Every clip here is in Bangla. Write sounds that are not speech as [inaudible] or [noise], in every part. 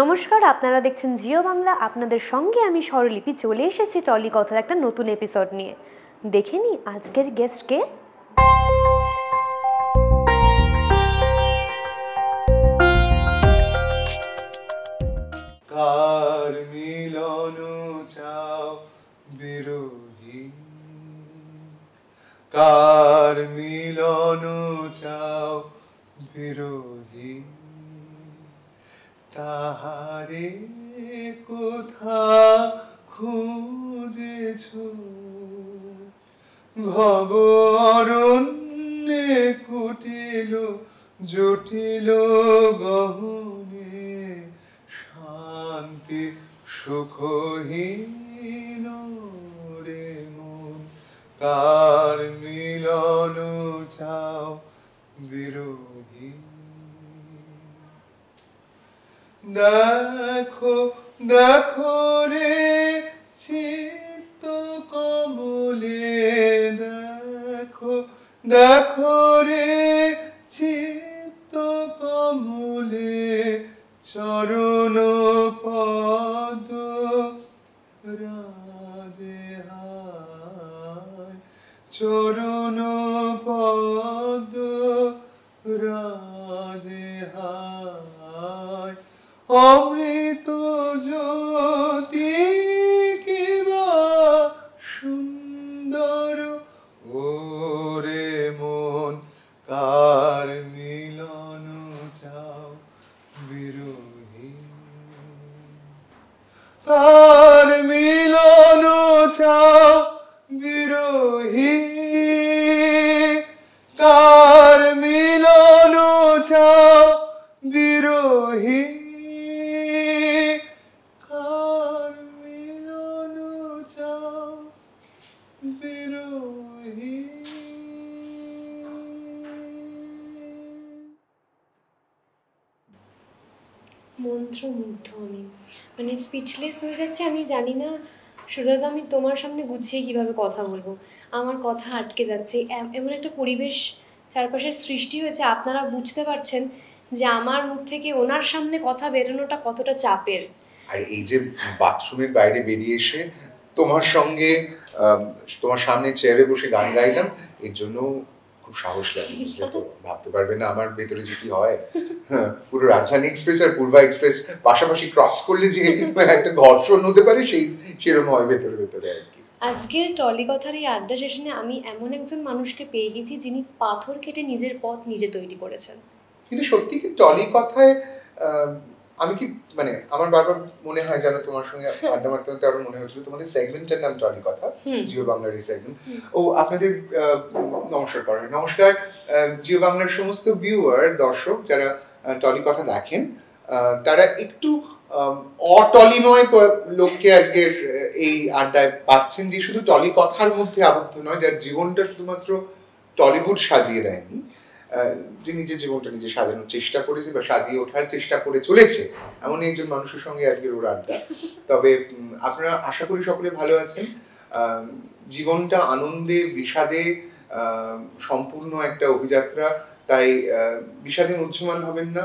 নমস্কার, আপনারা দেখছেন জিও বাংলা। আপনাদের সঙ্গে আমি স্বরলিপি চলে এসেছি টলি কথার একটা নতুন এপিসোড নিয়ে। দেখে নি আজকের গেস্টকে কার মিলন চাও বিরোহী? কার মিলন চাও বিরোহী? তাহারে কোথা খুঁজেছ? ভব অরণ্যে কুটিল, জটিল গহনে শান্তি সুখহীন রে মন। কার মিলন চাও বিরোহী দেখো দেখো রে চিত্ত কমলে, দেখো দেখো রে চিত্ত কমলে, চরণ পদ রাজে চরণ পদ রাজে হায় অমৃত জানি না। সুজাতা, আমি তোমার সামনে গুছিয়ে কীভাবে কথা বলব? আমার কথা আটকে যাচ্ছে। এম- এমন একটা পরিবেশ চারপাশে সৃষ্টি হয়েছে। আপনারা বুঝতে পারছেন যে আমার মুখ থেকে ওনার সামনে কথা বেরোনোটা কতটা চাপের। আর এই যে বাথরুমের বাইরে বেরিয়ে এসে তোমার সঙ্গে তোমার সামনে চেয়ারে বসে গান গাইলাম, এর জন্য খুব সাহস লাগে বুঝলে তো? ভাবতে পারবে না আমার ভেতরে যে কি হয়। পুরো রাজধানী এক্সপ্রেস আর পূর্বা এক্সপ্রেস পাশাপাশি ক্রস করলে যে একটা ঘর্ষণ হতে পারে সেই সেরকম হয় ভেতরে ভেতরে আর কি। আজকের টলি কথার এই আড্ডা সেশনে আমি এমন একজন মানুষকে পেয়ে গেছি যিনি পাথর কেটে নিজের পথ নিজে তৈরি করেছেন। কিন্তু সত্যি কি টলি কথায় আমি কি মানে আমার বারবার মনে হয় যেন তোমার সঙ্গে আড্ডা মারতে মারতে আমার মনে হচ্ছিল তোমাদের সেগমেন্টের নাম টলি কথা জিও বাংলার এই সেগমেন্ট ও আপনাদের নমস্কার করেন নমস্কার। জিও বাংলার সমস্ত ভিউয়ার দর্শক যারা টলি কথা দেখেন আহ, তারা একটু অটলিময় লোককে আজকের এই আড্ডায় পাচ্ছেন যে শুধু টলি কথার মধ্যে আবদ্ধ নয় যার জীবনটা শুধুমাত্র টলিউড সাজিয়ে দেয়নি। যে নিজের জীবনটা নিজে সাজানোর চেষ্টা করেছে বা সাজিয়ে ওঠার চেষ্টা করে চলেছে এমন একজন মানুষের সঙ্গে আজকের ওর আড্ডা। তবে আপনারা আশা করি সকলে ভালো আছেন। জীবনটা আনন্দে, বিষাদে সম্পূর্ণ একটা অভিযাত্রা। তাই বিষাদে মুহ্যমান হবেন না।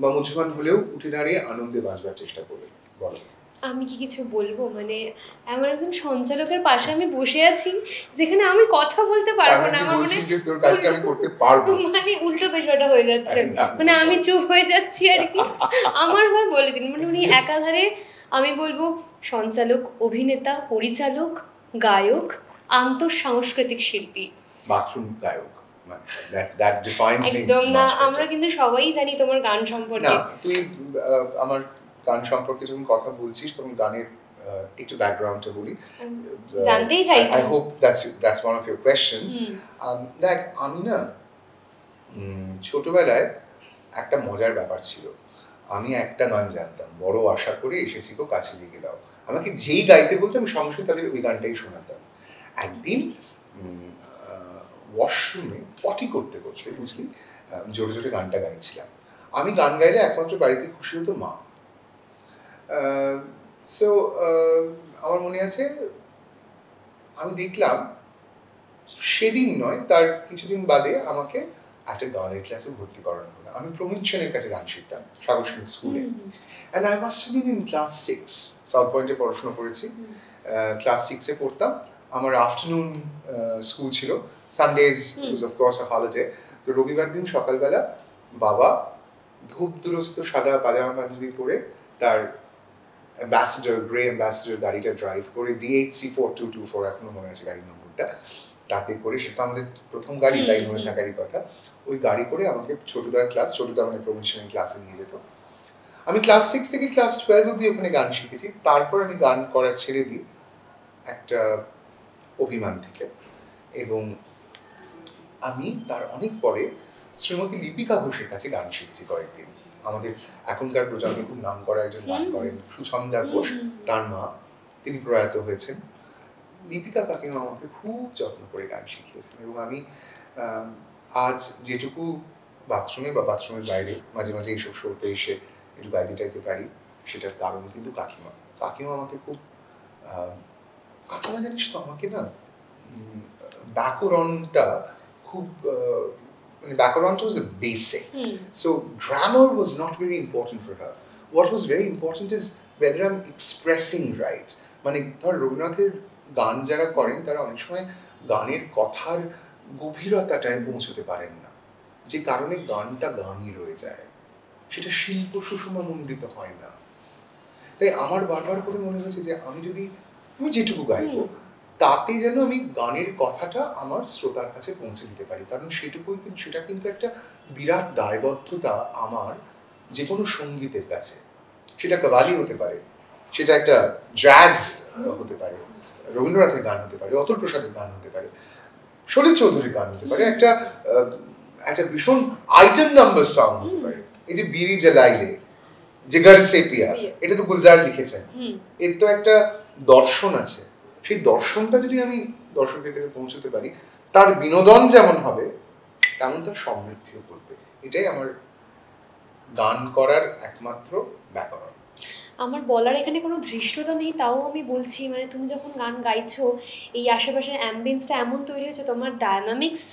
বা মুহ্যমান হলেও উঠে দাঁড়িয়ে আনন্দে বাঁচবার চেষ্টা করবেন। বলো। আমি কি কিছু বলব? মানে এমন একজন সঞ্চালকের পাশে আমি বসে আছি যেখানে আমি কথা বলতে পারব মানে না। আমার মানে তোর কাজটা আমি করতে পারব। [laughs] মানে উল্টো পেশাটা হয়ে যাচ্ছে। মানে আমি চুপ হয়ে যাচ্ছি আর কি। [laughs] আমার হয় বলে দিন। মানে উনি একাধারে আমি বলব সঞ্চালক অভিনেতা পরিচালক গায়ক আন্তঃসাংস্কৃতিক শিল্পী। বাথরুম গায়ক। মানে একদম না আমরা কিন্তু সবাই জানি তোমার গান সম্পর্কে। তুই আমার গান সম্পর্কে যখন কথা বলছিস তখন গানের একটু ব্যাকগ্রাউন্ডটা বলি। জানতেই চাইতাম। I hope that's that's one of your questions. দেখ আমি না ছোটবেলায় একটা মজার ব্যাপার ছিল। আমি একটা গান জানতাম বড় আশা করে এসেছি গো কাছে লেগে দাও। আমাকে যেই গাইতে বলতো আমি সঙ্গে সঙ্গে তাদের ওই গানটাই শোনাতাম। একদিন ওয়াশরুমে পটি করতে করতে বুঝলি জোরে জোরে গানটা গাইছিলাম। আমি গান গাইলে একমাত্র বাড়িতে খুশি হতো মা। সো আমার মনে আছে আমি দেখলাম সেদিন নয় তার কিছুদিন বাদে আমাকে একটা গানের ক্লাসে ভর্তি করানো হলো। আমি প্রমিত সেনের কাছে গান শিখতাম সাগর সেন স্কুলে and I must been in class six South পয়েন্টে পড়াশোনা করেছি। ক্লাস সিক্সে পড়তাম। আমার আফটারনুন স্কুল ছিল। Sundays was of course a holiday তো রবিবার দিন সকালবেলা বাবা ধূপ দুরস্ত সাদা পাজামা পাঞ্জাবি পরে তার অ্যাম্বাসেডর গ্রে অ্যাম্বাসেডর গাড়িটা ড্রাইভ করে DHC four two two four এখনও মনে আছে গাড়ির নম্বরটা তাতে করে সেটা আমাদের প্রথম গাড়ি তাই মনে থাকারই কথা ওই গাড়ি করে আমাকে ছোটদার ক্লাস ছোটদা মানে প্রমিশনের ক্লাসে নিয়ে যেত। আমি ক্লাস সিক্স থেকে ক্লাস টুয়েলভ অব্দি ওখানে গান শিখেছি তারপর আমি গান করা ছেড়ে দিই একটা অভিমান থেকে এবং আমি তার অনেক পরে শ্রীমতী লিপিকা ঘোষের কাছে গান শিখেছি কয়েকদিন। আমাদের এখনকার প্রজন্মে খুব নাম করা একজন গান করেন সুছন্দা ঘোষ তার মা। তিনি প্রয়াত হয়েছেন। লিপিকা কাকিমা আমাকে খুব যত্ন করে গান শিখিয়েছেন এবং আমি আজ যেটুকু বাথরুমে বা বাথরুমের বাইরে মাঝে মাঝে এইসব শোতে এসে একটু গাইতে টাইতে পারি সেটার কারণ কিন্তু কাকিমা। কাকিমা আমাকে খুব কাকিমা জানিস তো আমাকে না ব্যাকরণটা খুব মানে ব্যাকরণটা was a basic. So grammar was not very important for her. What was very important is whether I'm expressing right. মানে ধর রবীন্দ্রনাথের গান যারা করেন তারা অনেক সময় গানের কথার গভীরতাটায় পৌঁছতে পারেন না। যে কারণে গানটা গানই রয়ে যায়। সেটা শিল্প সুষমা মণ্ডিত হয় না। তাই আমার বারবার করে মনে হয়েছে যে আমি যদি আমি যেটুকু গাইবো তাতে যেন আমি গানের কথাটা আমার শ্রোতার কাছে পৌঁছে দিতে পারি। কারণ সেটুকুই কিন্তু সেটা কিন্তু একটা বিরাট দায়বদ্ধতা আমার যে কোনো সঙ্গীতের কাছে। সেটা কাবালি হতে পারে সেটা একটা জ্যাজ হতে পারে রবীন্দ্রনাথের গান হতে পারে অতুল প্রসাদের গান হতে পারে সলিল চৌধুরীর গান হতে পারে একটা একটা ভীষণ আইটেম নাম্বার সং হতে পারে। এই যে বিড়ি জ্বালাইলে জিগার সেপিয়া এটা তো গুলজার লিখেছেন। এর তো একটা দর্শন আছে। সেই দর্শনটা যদি আমি দর্শকের কাছে পৌঁছতে পারি তার বিনোদন যেমন হবে তেমন তার সমৃদ্ধিও করবে এটাই আমার গান করার একমাত্র ব্যাকরণ। আমার বলার এখানে কোনো ধৃষ্টতা নেই তাও আমি বলছি মানে তুমি যখন গান গাইছো এই আশেপাশের অ্যাম্বিয়েন্সটা এমন তৈরি হয়েছে তোমার ডায়নামিক্স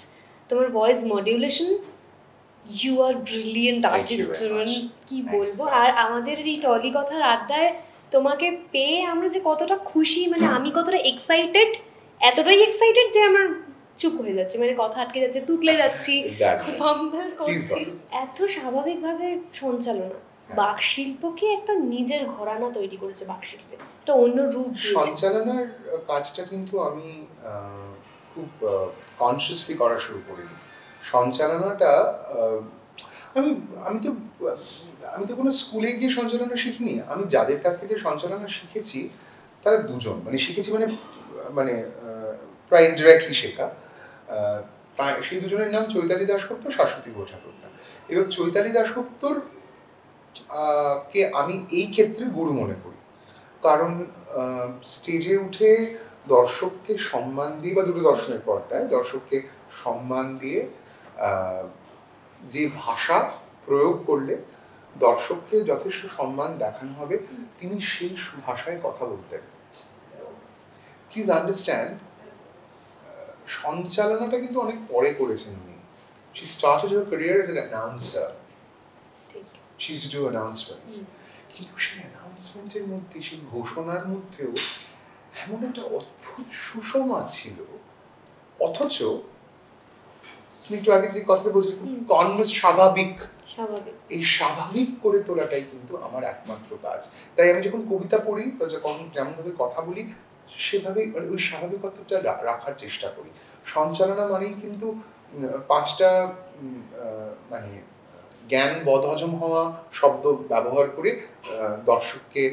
তোমার voice modulation you are brilliant artist কি বলব? আর আমাদের এই টলি কথার আড্ডায় তোমাকে পেয়ে আমরা যে কতটা খুশি মানে আমি কতটা এক্সাইটেড এতটাই এক্সাইটেড যে আমার চুপ হয়ে যাচ্ছে মানে কথা আটকে যাচ্ছে তুতলে যাচ্ছি ফাম্বল করছি। এত স্বাভাবিকভাবে সঞ্চালনা। বাক শিল্পকে একটা নিজের ঘরানা তৈরি করেছে বাক শিল্পে একটা অন্য রূপ সঞ্চালনার কাজটা কিন্তু আমি খুব কনসিয়াসলি করা শুরু করিনি। সঞ্চালনাটা আমি আমি তো আমি তো কোনো স্কুলে গিয়ে সঞ্চালনা শিখিনি। আমি যাদের কাছ থেকে সঞ্চালনা শিখেছি, তারা দুজন। মানে শিখেছি মানে মানে প্রায় ইনডিরেক্টলি শেখা। তা সেই দুজনের নাম চৈতালি দাসগুপ্ত শাশ্বতী গো ঠাকুরদা এবং চৈতালি দাসগুপ্তর কে আমি এই ক্ষেত্রে গুরু মনে করি। কারণ স্টেজে উঠে দর্শককে সম্মান দিয়ে, বা দূরদর্শনের পর্দায়, দর্শককে সম্মান দিয়ে যে ভাষা প্রয়োগ করলে দর্শককে যথেষ্ট সম্মান দেখানো হবে। তিনি সেই ভাষায় কথা বলতেন। প্লিজ আন্ডারস্ট্যান্ড সঞ্চালনাটা কিন্তু অনেক পরে করেছেন উনি। She started her career as an announcer she is do announcements কিন্তু সেই অ্যানাউন্সমেন্টের মধ্যে সেই ঘোষণার মধ্যেও এমন একটা অদ্ভুত সুষমা ছিল। অথচ তুমি একটু আগে যে কথাটা বলছিলে কনভার্স স্বাভাবিক। এই স্বাভাবিক করে তোলাটাই কিন্তু আমার একমাত্র কাজ। তাই আমি যখন কবিতা পড়ি বা যখন যেমনভাবে কথা বলি সেভাবে মানে ওই স্বাভাবিকতাটা রাখার চেষ্টা করি। সঞ্চালনা মানেই কিন্তু পাঁচটা মানে জ্ঞান বদহজম হওয়া শব্দ ব্যবহার করে দর্শককে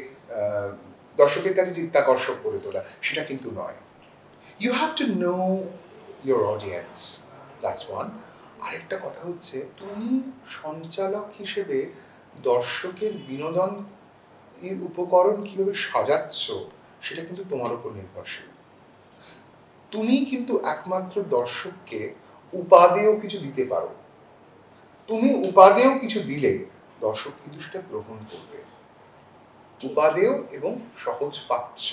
দর্শকের কাছে চিত্তাকর্ষক করে তোলা। সেটা কিন্তু নয়। You have to know your audience that's one আরেকটা কথা হচ্ছে তুমি সঞ্চালক হিসেবে দর্শকের বিনোদন এর উপকরণ কীভাবে সাজাচ্ছ সেটা কিন্তু তোমার উপর নির্ভরশীল। তুমি কিন্তু একমাত্র দর্শককে উপাদেয় কিছু দিতে পারো। তুমি উপাদেয় কিছু দিলে দর্শক কিন্তু সেটা গ্রহণ করবে। উপাদেয় এবং সহজ পাচ্ছ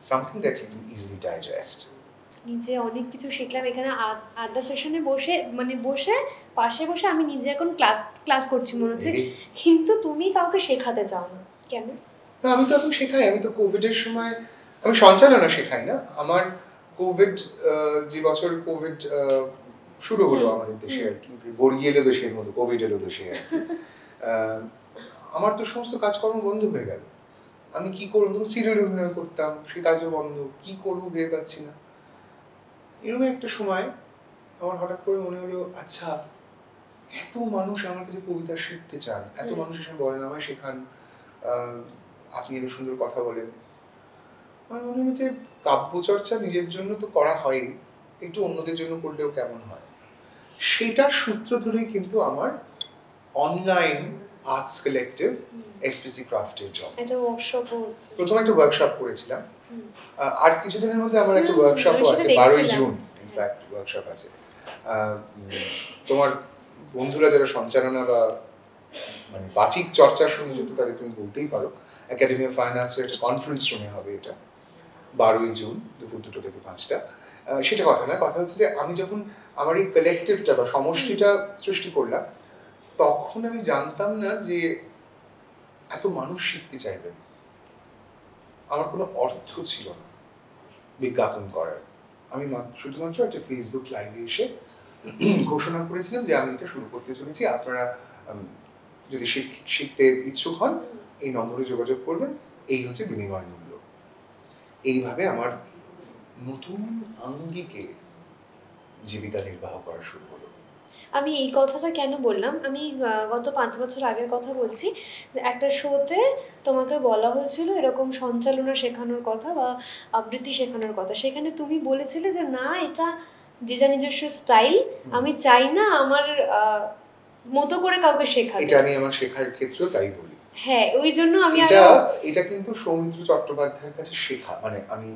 something that you easily digest নিজে অনেক কিছু শিখলাম। এখানে আড্ডা সেশনে বসে মানে বসে পাশে বসে আমি নিজে এখন ক্লাস ক্লাস করছি মনে হচ্ছে। কিন্তু তুমি কাউকে শেখাতে চাও না। কেন? না আমি তো এখন শেখাই। আমি তো কোভিডের সময় আমি সঞ্চালনা শেখাই না। আমার কোভিড যে বছর কোভিড শুরু হলো আমাদের দেশে আর কি। বর্গি এলো দেশের মতো কোভিড এলো দেশে আর কি। [laughs] আমার তো সমস্ত কাজকর্ম বন্ধ হয়ে গেল। আমি কি করব? তখন সিরিয়াল অভিনয় করতাম সে কাজও বন্ধ। কি করব ভেবে পাচ্ছি না। এরকম একটা সময় আমার হঠাৎ করে মনে হলো আচ্ছা এত মানুষ আমার কাছে কবিতা শিখতে চান। এত। মানুষ এসে বলেন আমায় শেখান। আপনি এত সুন্দর কথা বলেন। আমার মনে হলো যে কাব্যচর্চা নিজের জন্য তো করা হয় একটু অন্যদের জন্য করলেও কেমন হয়? সেটার সূত্র ধরেই কিন্তু আমার অনলাইন আর্টস কালেক্টিভ এসপিসি ক্রাফটের জব ওয়ার্কশপও একটা ওয়ার্কশপ করেছিলাম। আর কিছুদিনের মধ্যে আমার একটা ওয়ার্কশপও আছে বারোই। জুন ইনফ্যাক্ট ওয়ার্কশপ আছে। তোমার বন্ধুরা যারা সঞ্চালনা বা মানে বাচিক চর্চার সঙ্গে যুক্ত তাদের তুমি বলতেই পারো। একাডেমি অফ ফাইন আর্টসের একটা কনফারেন্স রুমে হবে এটা বারোই জুন দুপুর দুটো থেকে পাঁচটা। সেটা কথা না কথা হচ্ছে যে আমি যখন আমার এই কালেকটিভটা বা সমষ্টিটা সৃষ্টি করলাম তখন আমি জানতাম না যে এত মানুষ শিখতে চাইবেন আমার কোনো অর্থ ছিল না বিজ্ঞাপন করার। আমি মাত্র- শুধুমাত্র একটা ফেসবুক লাইভে এসে ঘোষণা করেছিলাম যে আমি এটা শুরু করতে চলেছি। আপনারা যদি শিখতে ইচ্ছুক হন, এই নম্বরে যোগাযোগ করবেন। এই হচ্ছে বিনিময় মূল্য। এইভাবে আমার নতুন আঙ্গিকে জীবিকা নির্বাহ করা শুরু হলো। আমি এই কথাটা কেন বললাম? আমি গত পাঁচ বছর আগের কথা বলছি। একটা শোতে তোমাকে বলা হয়েছিল এরকম সঞ্চালনা শেখানোর কথা বা আবৃত্তি শেখানোর কথা। সেখানে তুমি বলেছিলে যে না এটা যে যা নিজস্ব স্টাইল আমি চাই না আমার মতো করে কাউকে শেখাতে। এটা আমি আমার শেখার ক্ষেত্রেও তাই বলি। হ্যাঁ ওই জন্য আমি এটা এটা কিন্তু সৌমিত্র চট্টোপাধ্যায়ের কাছে শেখা। মানে আমি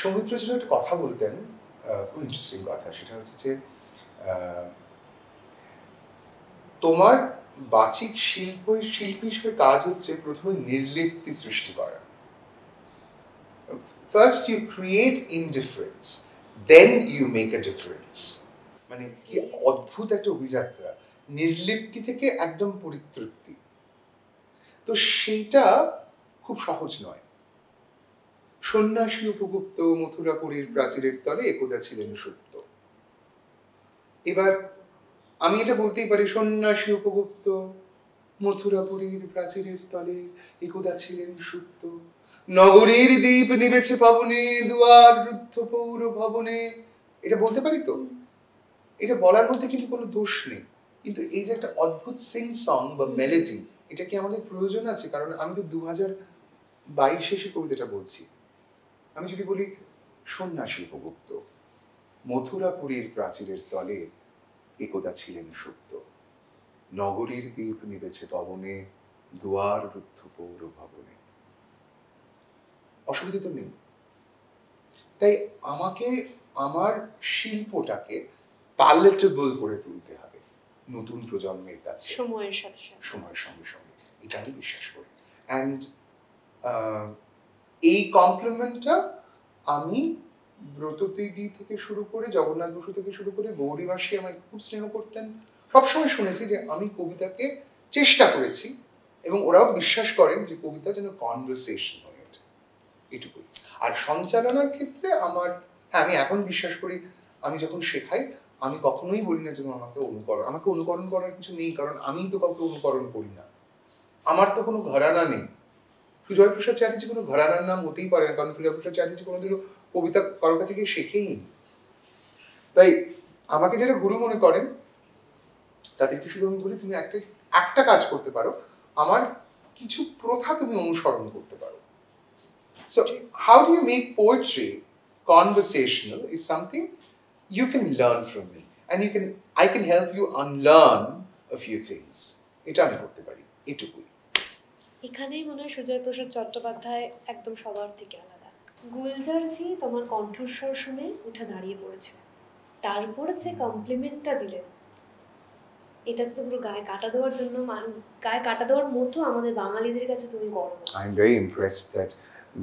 সৌমিত্র একটা কথা বলতেন ইন্টারেস্টিং কথা। সেটা হচ্ছে যে তোমার বাচিক শিল্প শিল্পী হিসেবে কাজ হচ্ছে প্রথমে নির্লিপ্তি সৃষ্টি করা। First you create indifference then you make a difference মানে কি অদ্ভুত একটা অভিযাত্রা, নির্লিপ্তি থেকে একদম পরিতৃপ্তি। তো সেইটা খুব সহজ নয়। সন্ন্যাসী উপগুপ্ত মথুরাপুরীর প্রাচীরের তলে একদা ছিলেন সত্য। এবার আমি এটা বলতেই পারি, সন্ন্যাসী উপগুপ্ত, মথুরাপুরীর প্রাচীরের তলে একদা ছিলেন সুপ্ত। নগরীর দ্বীপ নিবেছে পাবনে, দুয়ার রুদ্ধ পৌর ভবনে। এটা বলতে পারি তো? এটা বলার মধ্যে কিন্তু কোনো দোষ নেই। কিন্তু এই যে একটা অদ্ভুত সিং সং বা মেলেডি এটা কি আমাদের প্রয়োজন আছে? কারণ আমি তো দু হাজার বাইশে সে কবিতাটা বলছি। আমি যদি বলি সন্ন্যাসী উপগুপ্ত মথুরাপুরীর প্রাচীরের তলে একদা ছিলেন সুপ্ত। নগরীর দ্বীপ নিবেছে পবনে দুয়ার রুদ্ধ পৌর ভবনে। অসুবিধা তো নেই। তাই আমাকে আমার শিল্পটাকে প্যালেটেবল করে তুলতে হবে নতুন প্রজন্মের কাছে। সময়ের সাথে সাথে। সময়ের সঙ্গে সঙ্গে। এটা আমি বিশ্বাস করি। অ্যান্ড এই কমপ্লিমেন্টটা আমি ব্রত দিদি থেকে শুরু করে, জগন্নাথ বসু থেকে শুরু করে, গৌরীবাসী আমায় খুব স্নেহ করতেন। সবসময় শুনেছি যে আমি কবিতাকে চেষ্টা করেছি এবং ওরাও বিশ্বাস করেন যে কবিতা যেন কনভারসেশন হয়ে ওঠে। এটুকুই। আর সঞ্চালনার ক্ষেত্রে আমার হ্যাঁ আমি এখন বিশ্বাস করি, আমি যখন শেখাই, আমি কখনোই বলি না যেন আমাকে অনুকরণ আমাকে অনুকরণ করার কিছু নেই, কারণ আমি তো কাউকে অনুকরণ করি না। আমার তো কোনো ঘরানা নেই। সুজয় প্রসাদ চ্যাটার্জি কোনো ঘরানার নাম হতেই পারে না, কারণ সুজয় প্রসাদ চ্যাটার্জি কোনোদিনও কবিতা কারোর কাছে গিয়ে শেখেই তাই আমাকে যারা গুরু মনে করেন তাদেরকে শুধু আমি বলি, তুমি একটা একটা কাজ করতে পারো, আমার কিছু প্রথা তুমি অনুসরণ করতে পারো। So how do you make poetry conversational is something you can learn from me, and you can, i can help you unlearn a few এটা আমি করতে পারি, এটুকুই। এখানেই মনে হয় সুজয় প্রসাদ চট্টোপাধ্যায় একদম সবার থেকে আলাদা। গুলজারজি তোমার কণ্ঠস্বর শুনে উঠে দাঁড়িয়ে পড়েছে। তারপর যে কমপ্লিমেন্টটা দিলেন। এটা তো পুরো গায়ে কাটা দেওয়ার জন্য মান- গায়ে কাটা দেওয়ার মতো আমাদের বাঙালিদের কাছে তুমি গর্ব। I'm very impressed that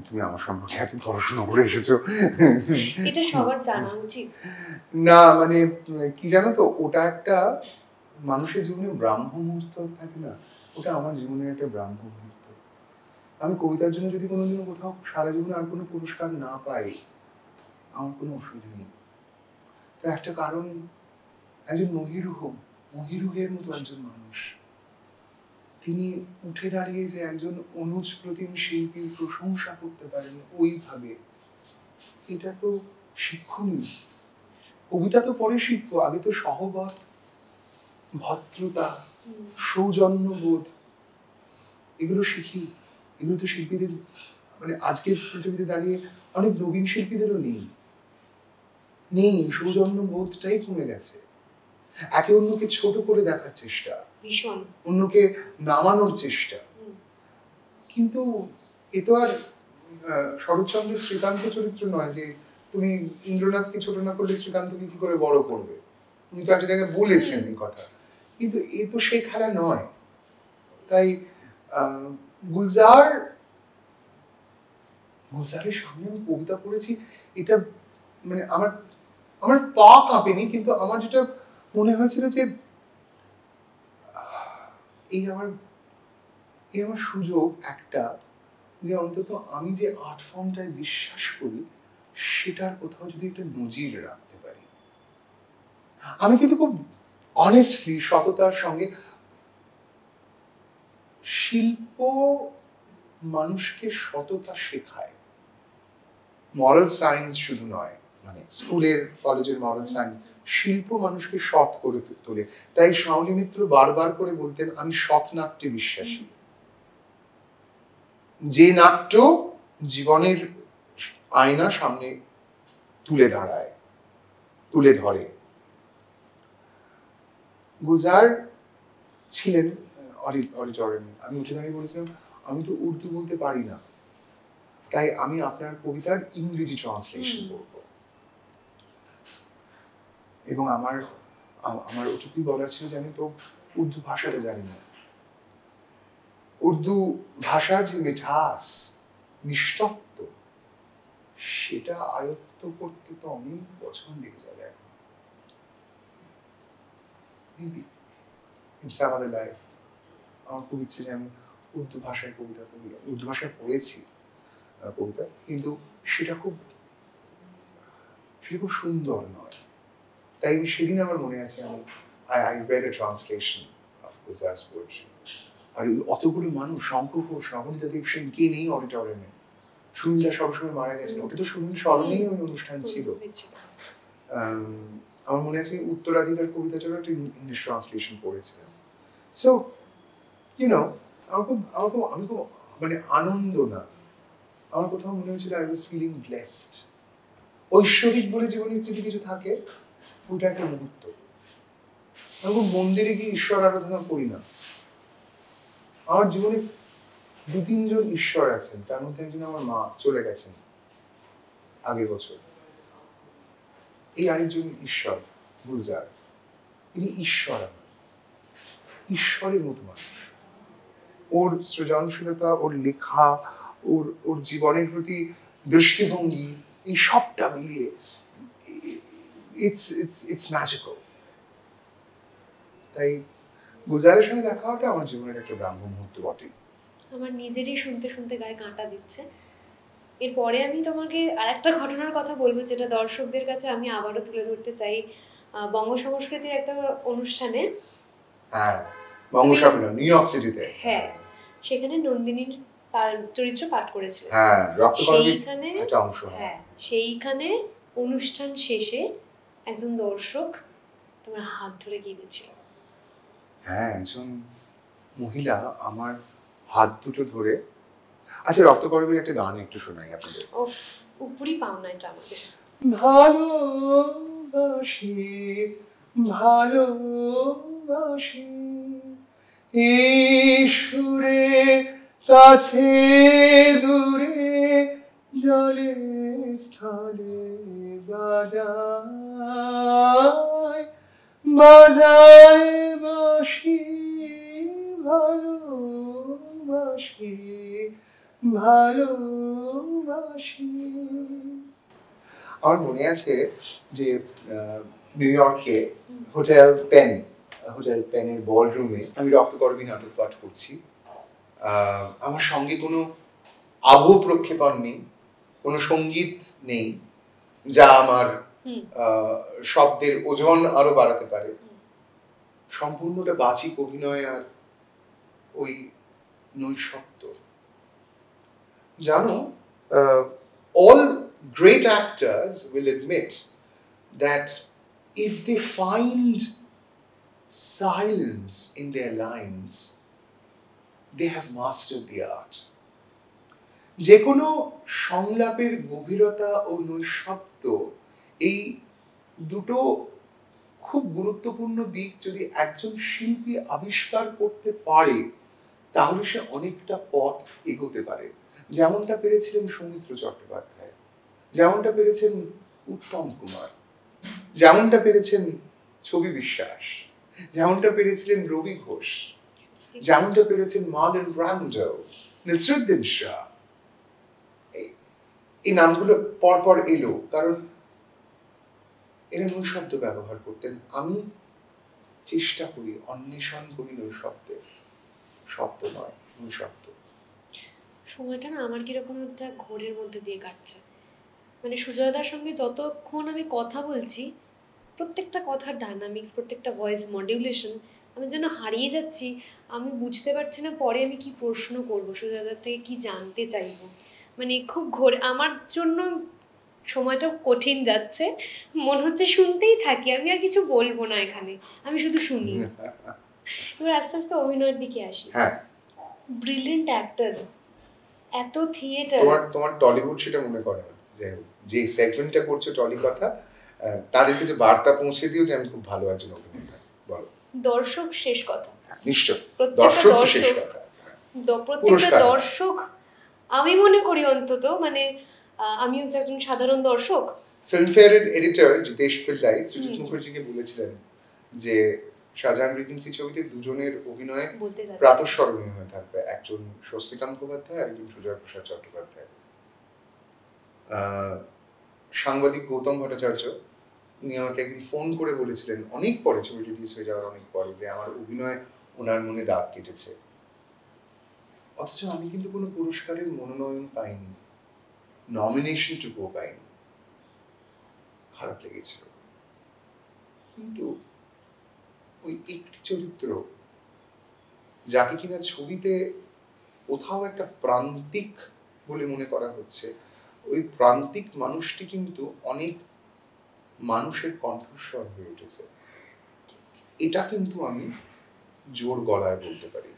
তুমি আমার সম্পর্কে এত পড়াশোনা করে এসেছ। এটা সবার জানা উচিত। না মানে কি জানো তো ওটা একটা মানুষের জীবনে ব্রাহ্ম মুহূর্ত থাকে না। ওটা আমার জীবনের একটা ব্রাহ্ম মুহূর্ত আমি কবিতার জন্য যদি কোনোদিনও কোথাও সারা জীবনে আর কোনো পুরস্কার না পাই আমার কোনো অসুবিধা নেই। তার একটা কারণ একজন মহিরুহ মহিরুহের মতো একজন মানুষ। তিনি উঠে দাঁড়িয়ে যে একজন অনুজ প্রতিম শিল্পীর প্রশংসা করতে পারেন ওইভাবে এটা তো শিক্ষণীয়। কবিতা তো পরে শিখব আগে তো সহবত ভদ্রতা সৌজন্যবোধ এগুলো শিখি। এগুলো তো শিল্পীদের মানে আজকের পৃথিবীতে দাঁড়িয়ে অনেক নবীন শিল্পীদেরও নেই। নেই সৌজন্য বোধটাই কমে গেছে। একে অন্যকে ছোট করে দেখার চেষ্টা। ভীষণ। অন্যকে নামানোর চেষ্টা। কিন্তু এ তো আর শরৎচন্দ্রের শ্রীকান্ত চরিত্র নয় যে তুমি ইন্দ্রনাথকে ছোট না করলে শ্রীকান্তকে কি করে বড় করবে? উনি তো একটা জায়গায় বলেছেন এই কথা। কিন্তু এ তো সেই খেলা নয়। তাই আহ, গুলজার, গুলজারের সামনে আমি কবিতা পড়েছি, এটা মানে আমার আমার পা কাঁপেনি, কিন্তু আমার যেটা মনে হয়েছিল যে, এই আমার এই আমার সুযোগ একটা যে অন্তত আমি যে আর্ট ফর্মটায় বিশ্বাস করি, সেটার কোথাও যদি একটা নজির রাখতে পারি। আমি কিন্তু খুব অনেস্টলি সততার সঙ্গে শিল্প মানুষকে সততা শেখায়। মরাল সায়েন্স শুধু নয় মানে স্কুলের, কলেজের মরাল সায়েন্স শিল্প মানুষকে সৎ করে তোলে। তাই শাওলি মিত্র বারবার করে বলতেন, আমি সৎ নাট্যে বিশ্বাসী। যে নাট্য জীবনের আয়না সামনে তুলে দাঁড়ায়, তুলে ধরে। গুজার ছিলেন অডিটরিয়ামে আমি উঠে দাঁড়িয়ে বলেছিলাম আমি তো উর্দু বলতে পারি না তাই আমি আপনার কবিতার ইংরেজি ট্রান্সলেশন। করব এবং আমার আমার ওটুকুই বলার ছিল যে আমি তো উর্দু ভাষাটা জানি না উর্দু ভাষার যে মিঠাস নিষ্ঠত্ব সেটা আয়ত্ত করতে তো অনেক বছর লেগে যাবে এখন Maybe in some other life. আমার খুব ইচ্ছে যে আমি উর্দু ভাষায় কবিতা পড়ি। উর্দু ভাষায় পড়েছি কবিতা কিন্তু সেটা খুব সেটা খুব সুন্দর নয়। তাই সেদিন আমার মনে আছে আমি I I read a translation of poetry আর অতগুলো মানুষ শঙ্খ ঘোষ নবনীতা দেব সেন কে নেই অডিটোরিয়ামে সুনীলদা সবসময় মারা গেছেন। ওটা তো সুনীল স্মরণেই ওই অনুষ্ঠান ছিল। আমার মনে আছে উত্তরাধিকার কবিতাটারও একটা ইংলিশ ট্রান্সলেশন পড়েছিলাম। সো ইউনো আমার খুব আমার খুব, আমি খুব মানে আনন্দ না। আমার কোথাও মনে হয়েছিল আই ওয়াজ ফিলিং ব্লেসড ঐশ্বরিক বলে জীবনে যদি কিছু থাকে ওইটা একটা মুহূর্ত। আমি খুব মন্দিরে গিয়ে ঈশ্বর আরাধনা করি না। আমার জীবনে দু তিনজন ঈশ্বর আছেন, তার মধ্যে একজন আমার মা চলে গেছেন আগের বছর। এই আরেকজন ঈশ্বর, গুলজার। তিনি ঈশ্বর আমার। ঈশ্বরের মতো মানুষ। ওর সৃজনশীলতা ওর লেখা ওর ওর জীবনের প্রতি দৃষ্টিভঙ্গি এই সবটা মিলিয়ে ইটস ইটস ইটস ম্যাজিক্যাল তাই গুলজারের সঙ্গে দেখা হওয়াটা আমার জীবনের একটা ব্রাহ্ম মুহূর্ত বটে আমার নিজেরই শুনতে শুনতে গায়ে কাঁটা দিচ্ছে। এরপরে আমি তোমাকে আরেকটা ঘটনার কথা বলব যেটা দর্শকদের কাছে আমি আবারও তুলে ধরতে চাই বঙ্গ সংস্কৃতির একটা অনুষ্ঠানে। হ্যাঁ। নিউ ইয়র্ক সিটিতে হ্যাঁ সেখানে নন্দিনীর চরিত্র পাঠ করেছিল হ্যাঁ সেইখানে একটা অংশ। হ্যাঁ সেইখানে অনুষ্ঠান শেষে একজন দর্শক তোমার হাত ধরে কেঁদেছিল হ্যাঁ একজন মহিলা আমার হাত দুটো ধরে। আচ্ছা রক্তকরণের একটা গান একটু শোনাই আপনাদের। ওফ উপরই পাওনা এটা আমাদের। ভালোবাসি ভালোবাসি। সুরে কাছে, দূরে, জলে, স্থলে বাজায় বাজায় বাসি, ভালোবাসি ভালোবাসি। আমার মনে আছে যে নিউ ইয়র্কে হোটেল পেন হোটেল পেনের বল রুমে আমি রক্তকর্মী নাটক পাঠ করছি। আমার সঙ্গে কোনো আবহ প্রক্ষেপণ নেই কোনো সংগীত নেই যা আমার শব্দের ওজন আরও বাড়াতে পারে। সম্পূর্ণটা বাচিক অভিনয় আর ওই নৈশত্ব জানো all great actors will admit that if they find silence in their lines, they have mastered the art. যে কোনো সংলাপের গভীরতা ও নৈশব্দ এই দুটো খুব গুরুত্বপূর্ণ দিক যদি একজন শিল্পী আবিষ্কার করতে পারে তাহলে সে অনেকটা পথ এগোতে পারে যেমনটা পেরেছিলেন সৌমিত্র চট্টোপাধ্যায় যেমনটা পেরেছেন উত্তম কুমার যেমনটা পেরেছেন ছবি বিশ্বাস যেমনটা পেরেছিলেন রবি ঘোষ, যেমনটা পেরেছেন মার্লন ব্র্যান্ডো নসরুদ্দিন শাহ। এই নামগুলো পরপর এলো, কারণ এরা নৈশব্দ ব্যবহার করতেন। আমি চেষ্টা করি, অন্বেষণ করি নৈশব্দের শব্দ নয় নৈশব্দ সময়টা না আমার কীরকম একটা ঘোরের মধ্যে দিয়ে কাটছে। মানে সুজয়দার সঙ্গে যতক্ষণ আমি কথা বলছি প্রত্যেকটা কথার ডায়নামিক্স প্রত্যেকটা ভয়েস মডিউলেশন আমি যেন হারিয়ে যাচ্ছি আমি বুঝতে পারছি না পরে আমি কি প্রশ্ন করব সুজয়দার থেকে কি জানতে চাইব। মানে খুব ঘোর আমার জন্য সময়টা কঠিন যাচ্ছে মনে হচ্ছে শুনতেই থাকি আমি আর কিছু বলব না এখানে আমি শুধু শুনি। [laughs] এবার আস্তে আস্তে অভিনয়ের দিকে আসি। হ্যাঁ। ব্রিলিয়েন্ট অ্যাক্টর এত থিয়েটার তোমার তোমার টলিউড সেটা মনে করে না যে যে সেগমেন্টটা করছ টলি কথা তাদেরকে যে বার্তা পৌঁছে দিও যে আমি খুব ভালো একজন অভিনেতা। বলো। দর্শক শেষ কথা। নিশ্চয়। দর্শক শেষ কথা। প্রত্যেকটা দর্শক আমি মনে করি অন্তত মানে আমিও একজন সাধারণ দর্শক। ফিল্মফেয়ারের এডিটর জিতেশ পিল্লাই সৃজিত মুখার্জিকে বলেছিলেন যে শাহজাহান রিজেন্সি ছবিতে দুজনের অভিনয় প্রাতঃস্মরণীয় হয়ে থাকবে। একজন স্বস্তিকান্ত মুখোপাধ্যায় আর একজন সুজয় প্রসাদ চট্টোপাধ্যায়। আহ, সাংবাদিক গৌতম ভট্টাচার্য উনি আমাকে একদিন ফোন করে বলেছিলেন, অনেক পরে ছবি রিলিজ হয়ে যাওয়ার অনেক পরে যে আমার অভিনয় ওনার মনে দাগ কেটেছে। অথচ আমি কিন্তু কোনো পুরস্কারের মনোনয়ন পাইনি নমিনেশনটুকুও পাইনি। খারাপ লেগেছিল। কিন্তু ওই একটি চরিত্র, যাকে কিনা ছবিতে কোথাও একটা প্রান্তিক বলে মনে করা হচ্ছে, ওই প্রান্তিক মানুষটি কিন্তু অনেক মানুষের কণ্ঠস্বর হয়ে উঠেছে। এটা কিন্তু আমি জোর গলায় বলতে পারি।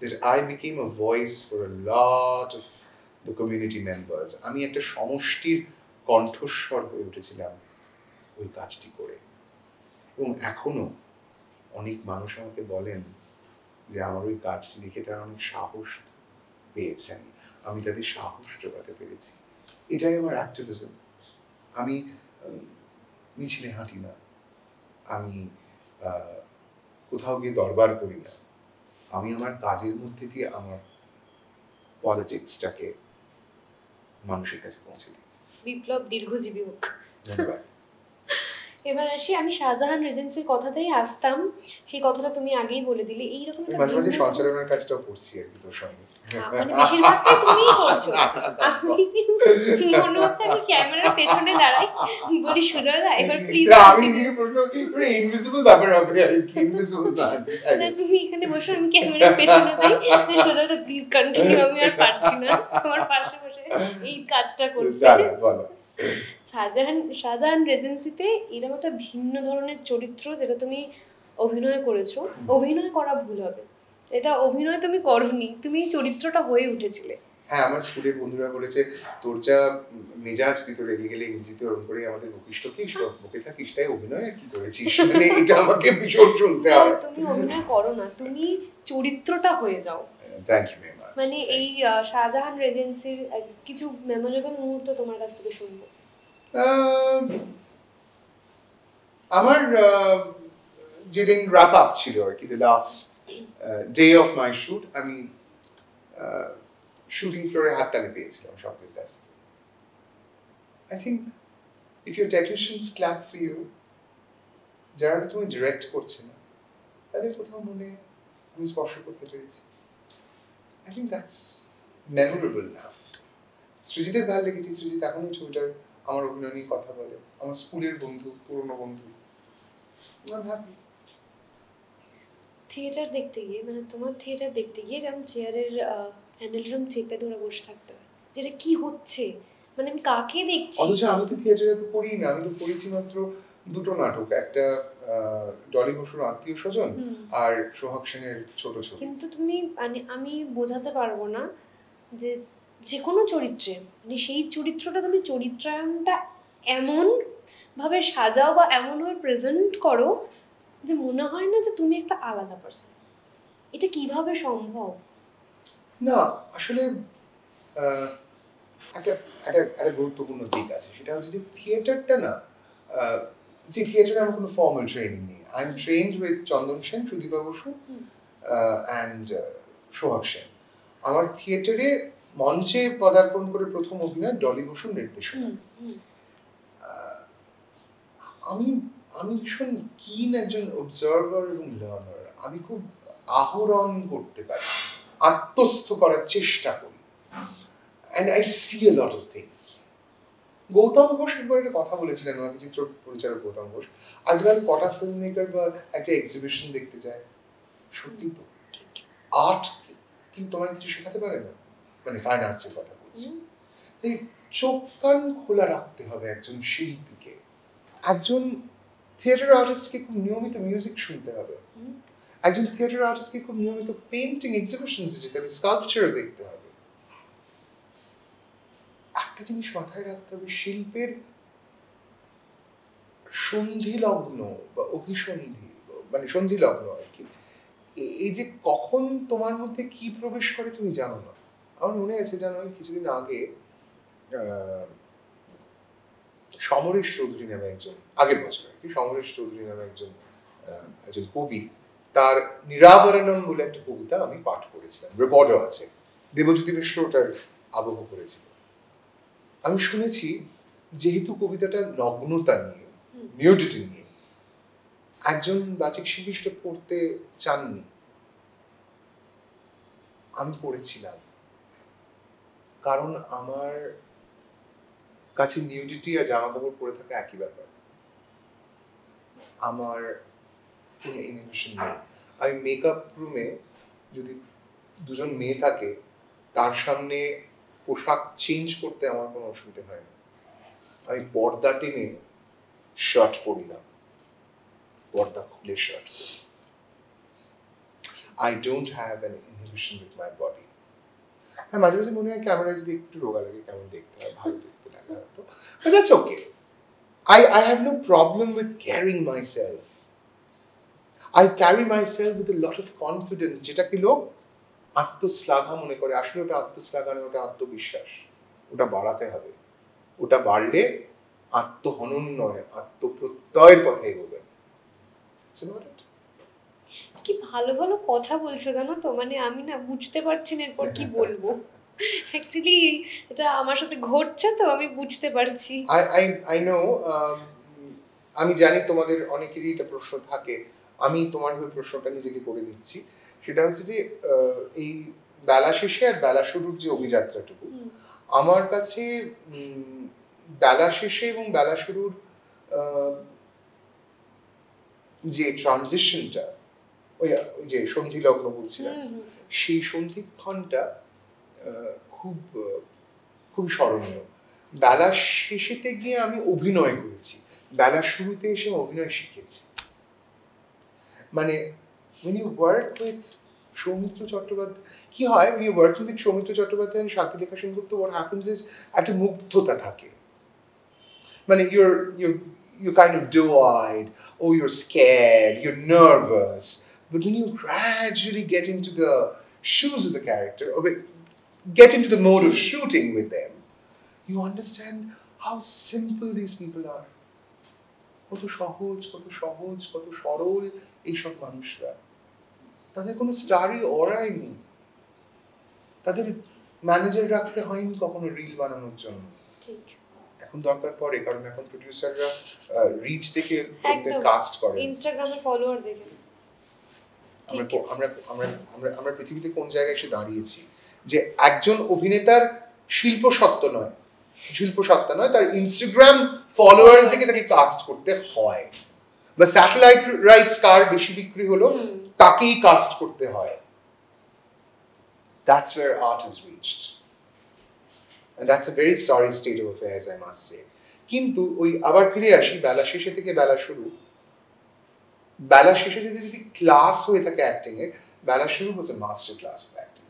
That I became a voice for a lot of the community members. আমি একটা সমষ্টির কণ্ঠস্বর হয়ে উঠেছিলাম ওই কাজটি করে। এবং এখনও অনেক মানুষ আমাকে বলেন যে, আমার ওই কাজটি দেখে তারা অনেক সাহস পেয়েছেন। আমি তাদের সাহস জোগাতে পেরেছি। এটাই আমার অ্যাক্টিভিজম আমি মিছিলে হাঁটি না। আমি আহ, কোথাও গিয়ে দরবার করি না। আমি আমার কাজের মধ্যে দিয়ে আমার পলিটিক্সটাকে মানুষের কাছে পৌঁছে দিই। বিপ্লব দীর্ঘজীবী হোক। ধন্যবাদ। এবার আসি আমি শাহজাহান রেজেন্সির কথাতেই আসতাম। সেই কথাটা তুমি আগেই বলে দিলে। এইরকম একটা মাঝে মাঝে ভিন্ন- সঞ্চালনের কাজটাও করছি আর কি তোর সঙ্গে। মানে বেশিরভাগটাই তুমিই করছ। আমি মনে হচ্ছে আমি ক্যামেরার পেছনে দাঁড়াই। বলি সুজয় দা এবার প্লিজ আমি নিজেকে প্রশ্ন ইনভিজিবল ব্যাপার হবে আর কি ইনভিজিবল না তুমি এখানে বসো আমি ক্যামেরার পেছনে যাই সুজয় দা প্লিজ কন্টিনিউ আমি আর পারছি না। তোমার পাশে বসে এই কাজটা করতে। দাঁড়া বলো। শাহজাহান শাহজাহান রেজেন্সিতে এরকম একটা ভিন্ন ধরনের চরিত্র যেটা তুমি অভিনয় করেছ অভিনয় করা ভুল হবে। এটা অভিনয় তুমি করনি তুমি চরিত্রটা হয়ে উঠেছিলে। হ্যাঁ আমার স্কুলের বন্ধুরা বলেছে তোর যা মেজাজ তুই তো রেগে গেলে ইংরেজিতে ওরকম করে আমাদের বকিষ্ট কি বকে থাকিস তাই অভিনয় আর কি করেছিস? মানে এটা আমাকে ভীষণ শুনতে হয়। তুমি অভিনয় করো না তুমি চরিত্রটা হয়ে যাও। থ্যাংক ইউ মানে এই শাহজাহান রেজেন্সির কিছু মেমোরেবল মুহূর্ত তোমার কাছ থেকে শুনব। আমার যেদিন র্যাপ আপ ছিল আর কি the last day of my shoot আমি শুটিং ফ্লোরে হাততালি পেয়েছিলাম সকলের কাছ থেকে। I think if your technicians clap for you যারা তোমায় ডিরেক্ট করছে না, তাদের কোথাও মনে আমি স্পর্শ করতে পেরেছি। I think that's memorable enough সৃজিতের ভালো লেগেছে সৃজিত এখন ওই ছবিটার আমার অভিনয় নিয়ে কথা বলে আমার স্কুলের বন্ধু পুরনো বন্ধু। থিয়েটার দেখতে গিয়ে মানে তোমার থিয়েটার দেখতে গিয়ে এরকম চেয়ারের চেপে ধরে বসে থাকতে হয়। যেটা কি হচ্ছে? মানে আমি কাকে দেখছি? অথচ আমি তো থিয়েটারে তো পড়ি না আমি তো পড়েছি মাত্র দুটো নাটক। একটা ডলি বসুর আত্মীয় স্বজন আর সোহাগ সেনের ছোট ছবি। কিন্তু তুমি মানে আমি বোঝাতে পারব না যে যে কোনো চরিত্রে মানে সেই চরিত্রটা তুমি চরিত্রায়নটা এমন ভাবে সাজাও বা এমনভাবে প্রেজেন্ট করো যে মনে হয় না যে তুমি একটা আলাদা পার্সন এটা কীভাবে সম্ভব? না আসলে একটা একটা একটা গুরুত্বপূর্ণ দিক আছে। সেটা হচ্ছে যে থিয়েটারটা না সি থিয়েটারে আমার কোনো ফর্মাল ট্রেনিং নেই। I am trained with Chandan Sen Sudipa Basu and Sohag Sen. আমার থিয়েটারে মঞ্চে পদার্পণ করে প্রথম অভিনয় ডলি বসুর নির্দেশনা। আমি আমি ভীষণ কিন একজন অবজার্ভার এবং লার্নার আমি খুব আহরণ করতে পারি আত্মস্থ করার চেষ্টা করি। And I see a lot of things Gautam Ghosh একবার একটা কথা বলেছিলেন আমাকে চিত্র পরিচালক গৌতম ঘোষ। আজকাল কটা ফিল্ম মেকার বা একটা এক্সিবিশন দেখতে যায়? সত্যি তো। আর্ট কি তোমায় কিছু শেখাতে পারে না? মানে ফাইন আর্টসের কথা বলছি। এই চোখ কান খোলা রাখতে হবে একজন শিল্পীকে। একজন থিয়েটার আর্টিস্টকে খুব নিয়মিত মিউজিক শুনতে হবে। একজন থিয়েটার আর্টিস্টকে খুব নিয়মিত পেন্টিং এক্সিবিশনসে যেতে হবে স্কাল্পচার দেখতে হবে। একটা জিনিস মাথায় রাখতে হবে, শিল্পের সন্ধি লগ্ন বা অভিসন্ধি মানে সন্ধি লগ্ন আর কি। এই যে কখন তোমার মধ্যে কি প্রবেশ করে তুমি জানো না। আমার মনে আছে ওই কিছুদিন আগে সমরেশ চৌধুরী নামে একজন আগের বছর আর কি সমরেশ চৌধুরী নামে একজন একজন কবি তার নিরাবরণম বলে একটা কবিতা আমি পাঠ করেছিলাম রেকর্ডও আছে দেবজ্যোতি মিশ্র ওটার আবহ করেছিল। আমি শুনেছি যেহেতু কবিতাটা নগ্নতা নিয়ে নিউডিটি নিয়ে একজন বাচিক শিল্পী সেটা পড়তে চাননি। আমি পড়েছিলাম। কারণ আমার কাছে নিউডিটি আর জামা কাপড় পরে থাকা একই ব্যাপার। আমার কোনো ইনহিবিশন নেই। আমি মেকআপ রুমে যদি দুজন মেয়ে থাকে, তার সামনে পোশাক চেঞ্জ করতে আমার কোনো অসুবিধা হয় না। আমি পর্দা টেনে শার্ট পরি না। পর্দা খুলে shirt I don't have an inhibition with my body হ্যাঁ মাঝে মাঝে মনে হয় ক্যামেরায় যদি একটু রোগা লাগে, কেমন দেখতে হয়, ভালো দেখতে লাগে হয়তো that's okay I I have no problem with carrying myself I carry myself with lot of confidence যেটাকে লোক আত্মশ্লাঘা মনে করে। আসলে ওটা আত্মশ্লাঘা নয়, ওটা আত্মবিশ্বাস। ওটা বাড়াতে হবে। ওটা বাড়লে আত্মহনন নয়, আত্মপ্রত্যয়ের পথে এগোবেন. কি ভালো ভালো কথা বলছো জানো তো? মানে আমি না বুঝতে পারছি না এরপর কি বলব। অ্যাকচুয়ালি এটা আমার সাথে ঘটছে তো আমি বুঝতে পারছি। আই I know, um, আমি জানি তোমাদের অনেকেরই এটা প্রশ্ন থাকে। আমি তোমার হয়ে প্রশ্নটা নিজেকে করে নিচ্ছি। সেটা হচ্ছে যে এই বেলা শেষে আর বেলা শুরুর যে অভিযাত্রাটুকু আমার কাছে বেলা শেষে এবং বেলা শুরুর যে ট্রানজিশনটা ওই যে সন্ধি লগ্ন বলছিলাম। সেই সন্ধিক্ষণটা খুব খুব স্মরণীয়। বেলা শেষেতে গিয়ে আমি অভিনয় করেছি। বেলা শুরুতে এসে অভিনয় শিখেছি। মানে when you work with Soumitra Chattopadhyay কি হয়? when you working with Soumitra Chattopadhyay and শান্তিলেখা Sengupta what happens is একটা মুগ্ধতা থাকে। মানে you're you're you're kind of doe-eyed or you're scared you're nervous but when you gradually get into the shoes of the character or get into the mode of shooting with them you understand how simple these people are কত সহজ কত সহজ কত সরল এইসব মানুষরা তাদের কোনো স্টারই অরাই নেই তাদের ম্যানেজার রাখতে হয়নি কখনো রিল বানানোর জন্য ঠিক এখন দরকার পড়ে কারণ এখন প্রডিউসাররা রিচ দেখে একদম কাস্ট করে ইনস্টাগ্রামে ফলোয়ার দেখে আমরা আমরা আমরা আমরা পৃথিবীতে কোন জায়গায় এসে দাঁড়িয়েছি? যে একজন অভিনেতার শিল্প সত্য নয় শিল্প সত্তা নয় তার ইনস্টাগ্রাম ফলোয়ার্স দেখে তাকে কাস্ট করতে হয়। বা স্যাটেলাইট রাইটস কার বেশি বিক্রি হলো? তাকেই কাস্ট করতে হয়। That's where art is reached and that's a very sorry state of affairs I must say. কিন্তু ওই আবার ফিরে আসি বেলা শেষে থেকে বেলা শুরু। বেলা শেষে থেকে যদি ক্লাস হয়ে থাকে অ্যাক্টিং এর বেলা শুরু হচ্ছে master class of acting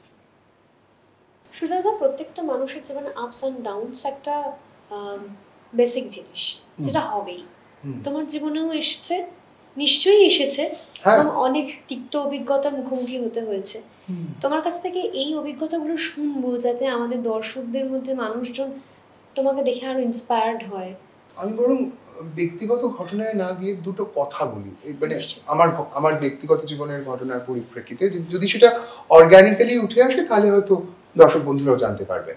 Sujata প্রত্যেকটা মানুষের জীবনে আপস অ্যান্ড ডাউনস একটা বেসিক জিনিস যেটা হবেই। তোমার জীবনেও এসেছে নিশ্চয়ই এসেছে হ্যাঁ। এবং অনেক তিক্ত অভিজ্ঞতার মুখোমুখি হতে হয়েছে। তোমার কাছ থেকে এই অভিজ্ঞতাগুলো শুনব যাতে আমাদের দর্শকদের মধ্যে মানুষজন তোমাকে দেখে আরও ইন্সপায়ার্ড হয়। আমি বরং ব্যক্তিগত ঘটনায় না গিয়ে দুটো কথা বলি। মানে আমার আমার ব্যক্তিগত জীবনের ঘটনার পরিপ্রেক্ষিতে যদি- সেটা অর্গানিক্যালি উঠে আসে তাহলে হয়তো দর্শক বন্ধুরাও জানতে পারবেন।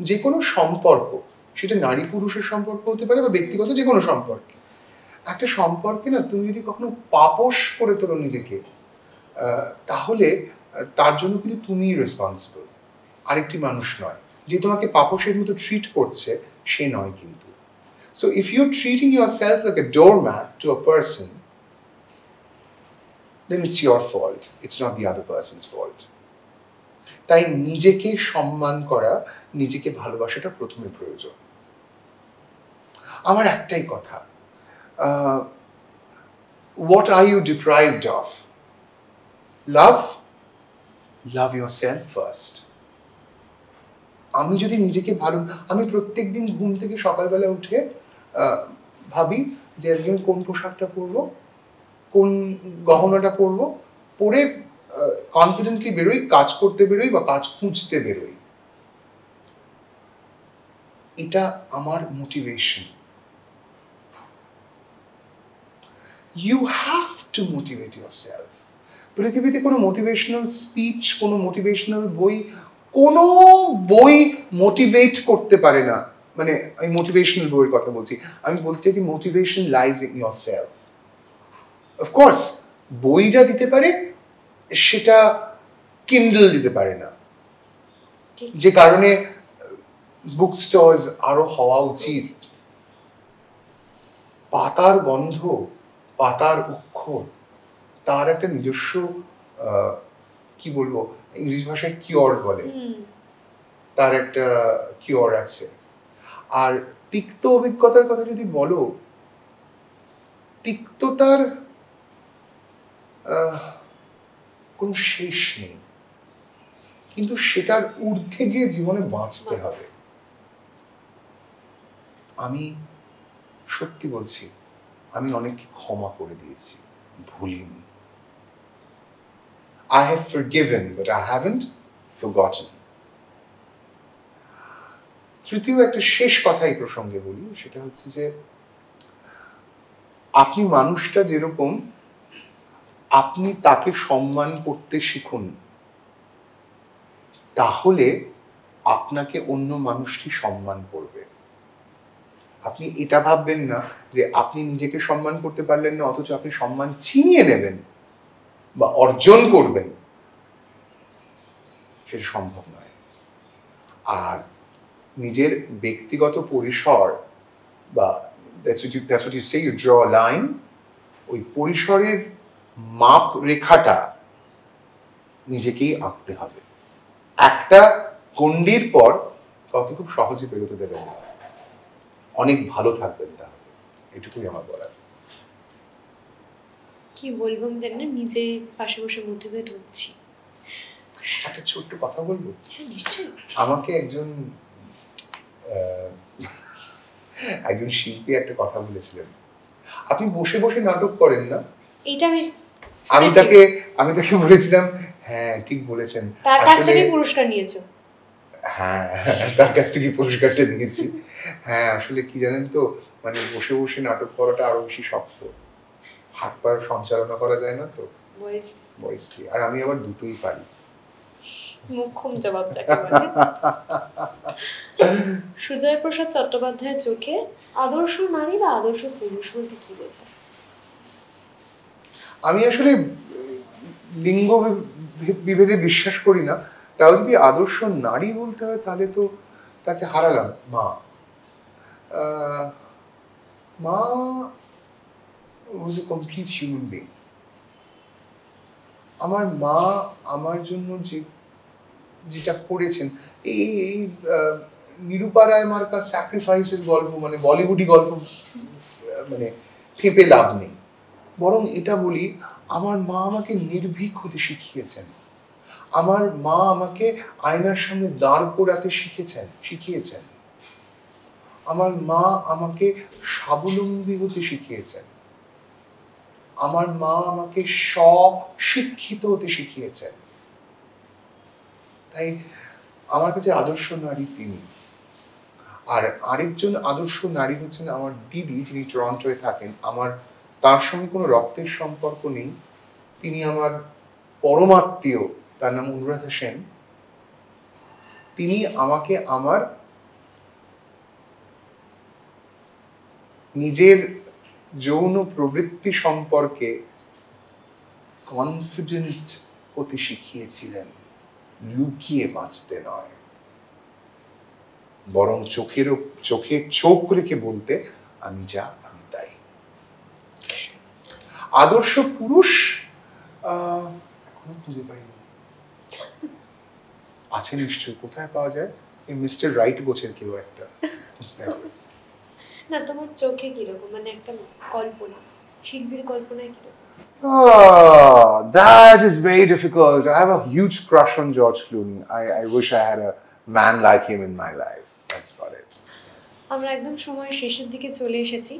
যে কোনো সম্পর্ক সেটা নারী পুরুষের সম্পর্ক হতে পারে বা ব্যক্তিগত যে কোনো সম্পর্কে। একটা সম্পর্কে না তুমি যদি কখনো পাপস করে তোলো নিজেকে তাহলে তার জন্য কিন্তু তুমিই রেসপন্সিবল আরেকটি মানুষ নয়। যে তোমাকে পাপসের মতো ট্রিট করছে সে নয় কিন্তু। so if you treating yourself like a door mat to a person then it's your fault it's not the other person's fault তাই নিজেকে সম্মান করা নিজেকে ভালোবাসাটা প্রথমে প্রয়োজন আমার একটাই কথা what are you deprived of love love yourself first আমি যদি নিজেকে ভালো, আমি প্রত্যেক দিন ঘুম থেকে সকালবেলা উঠে ভাবি যে আজকে আমি কোন পোশাকটা পরবো, কোন গহনাটা পরবো, পরে কনফিডেন্টলি বেরোই, কাজ করতে বেরোই বা কাজ খুঁজতে বেরোই। এটা আমার motivation you have to motivate yourself পৃথিবীতে কোনো মোটিভেশনাল স্পিচ কোনো মোটিভেশনাল বই কোনো বই মোটিভেট করতে পারে না। মানে আমি মোটিভেশনাল বইয়ের কথা বলছি। আমি বলতে চাইছি motivation lies in yourself of course বই যা দিতে পারে, সেটা কিন্ডল দিতে পারে না। যে কারণে বুক স্টলস আরও হওয়া উচিত। পাতার গন্ধ, পাতার অক্ষর তার একটা নিজস্ব কি বলব ইংরেজি ভাষায় কিওর বলে। তার একটা কিওর আছে। আর তিক্ত অভিজ্ঞতার কথা যদি বলো তিক্ততার কোনো শেষ নেই। কিন্তু সেটার ঊর্ধ্বে গিয়ে জীবনে বাঁচতে হবে। আমি সত্যি বলছি আমি অনেককে ক্ষমা করে দিয়েছি ভুলিনি। I have forgiven, but I haven't forgotten. তৃতীয় একটা শেষ কথা এই প্রসঙ্গে বলি সেটা হচ্ছে যে আপনি মানুষটা যেরকম আপনি তাকে সম্মান করতে শিখুন তাহলে আপনাকে অন্য মানুষটি সম্মান করবে আপনি এটা ভাববেন না যে আপনি নিজেকে সম্মান করতে পারলেন না অথচ আপনি সম্মান ছিনিয়ে নেবেন বা অর্জন করবেন সেটা সম্ভব নয়। আর নিজের ব্যক্তিগত পরিসর বা a line, ওই পরিসরের মাপ রেখাটা নিজেকেই আঁকতে হবে। একটা গণ্ডির পর কাউকে খুব সহজে বেরোতে দেবেন না। অনেক ভালো থাকবেন তাহলে। এটুকুই আমার বলার। কি বলব আমি জানি না নিজে পাশে বসে মোটিভেট হচ্ছি। একটা ছোট্ট কথা বলব? হ্যাঁ নিশ্চয়ই। আমাকে একজন একজন শিল্পী একটা কথা বলেছিলেন। আপনি বসে বসে নাটক করেন না? এইটা আমি আমি তাকে আমি তাকে বলেছিলাম হ্যাঁ ঠিক বলেছেন। তার কাছ থেকে পুরস্কার নিয়েছো। হ্যাঁ তার কাছ থেকে পুরস্কারটা নিয়েছি। হ্যাঁ আসলে কি জানেন তো মানে বসে বসে নাটক করাটা আরও বেশি শক্ত। হাত পার সঞ্চালনা করা যায় না তো? বয়েস ভয়েস দিয়ে আর আমি আবার দুটোই পারি। মুখ্যম জবাব যাকে বলে। সুজয় প্রসাদ চট্টোপাধ্যায়ের চোখে আদর্শ নারী বা আদর্শ পুরুষ বলতে কি বোঝায়? আমি আসলে লিঙ্গ বিভেদে বিশ্বাস করি না। তাও যদি আদর্শ নারী বলতে হয় তাহলে তো তাকে হারালাম। মা। আহ, মা was a complete human being আমার মা আমার জন্য যে যেটা করেছেন এই এই আহ, নিরূপা রায় মার্কা স্যাক্রিফাইসের গল্প মানে বলিউডি গল্প মানে ফেপে লাভ নেই। বরং এটা বলি আমার মা আমাকে নির্ভীক হতে শিখিয়েছেন। আমার মা আমাকে আয়নার সামনে দাঁড় করাতে শিখেছেন শিখিয়েছেন। আমার মা আমাকে স্বাবলম্বী হতে শিখিয়েছেন। আমার মা আমাকে স্বশিক্ষিত হতে শিখিয়েছেন তাই আমার কাছে আদর্শ নারী তিনি। আর আরেকজন আদর্শ নারী হচ্ছেন আমার দিদি, যিনি টরন্টোয় থাকেন। আমার, তার সঙ্গে কোনো রক্তের সম্পর্ক নেই। তিনি আমার পরমাত্মীয়, তার নাম অনুরাধা সেন। তিনি আমাকে আমার নিজের যৌন প্রবৃত্তি সম্পর্কে কনফিডেন্ট হতে শিখিয়েছিলেন। লুকিয়ে বাঁচতে নয়। বরং চোখের চোখে চোখ রেখে বলতে, আমি যা, আমি তাই। আদর্শ পুরুষ এখনও খুঁজে পাইনি। আছে নিশ্চয়ই, কোথায় পাওয়া যায়? মিস্টার রাইট গোছের কেউ একটা। বুঝতে হবে না তোমার চোখে কীরকম? মানে একটা কল্পনা শিল্পীর কল্পনায় কীরকম? Oh, that is very difficult. I have a huge crush on George Clooney. I, I wish I had a man like him in my life. That's about it. আমরা একদম সময় শেষের দিকে চলে এসেছি